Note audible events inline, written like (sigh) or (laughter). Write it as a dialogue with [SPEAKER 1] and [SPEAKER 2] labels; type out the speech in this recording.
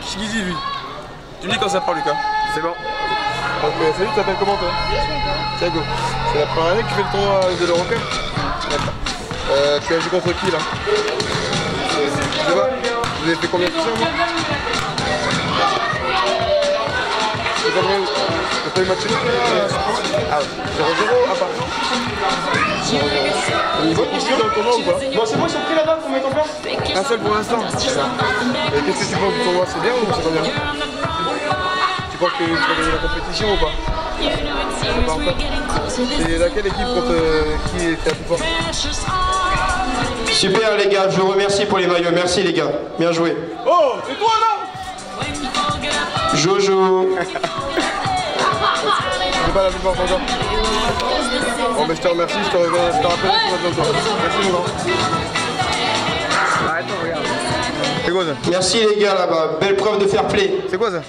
[SPEAKER 1] Qu'est-ce qu'il dit lui? Tu me dis quand ça part Lucas.
[SPEAKER 2] C'est bon.
[SPEAKER 1] Donc euh, salut, tu t'appelles comment toi? Thiago. C'est la première année que tu fais le tournoi de l'Eurocup D'accord. Euh, tu as joué contre qui là? Je sais pas. Vous avez fait combien de vous? T'as pas eu match Ah 0-0 à part. 0-0. Il va poursuivre dans le tournoi ou pas
[SPEAKER 3] Bon, c'est bon, ils sont pris là-bas, combien t'en fais
[SPEAKER 1] Un seul pour l'instant. Et qu'est-ce que tu penses du tournoi C'est bien ou c'est pas bien Tu penses que tu vas gagner la compétition ou pas. Et laquelle équipe contre euh, qui était la plus forte
[SPEAKER 4] Super les gars, je vous remercie pour les maillots. Merci les gars. Bien joué.
[SPEAKER 1] Oh, c'est toi là
[SPEAKER 4] Jojo. (laughs)
[SPEAKER 1] C'est pas la plus forte encore. Bon, mais je te remercie, je te, reviens- je te rappelle besoin de toi. Merci mon grand.
[SPEAKER 2] Arrête, regarde.
[SPEAKER 1] C'est quoi ça?
[SPEAKER 4] Merci les gars là-bas. Belle preuve de fair play.
[SPEAKER 1] C'est quoi ça?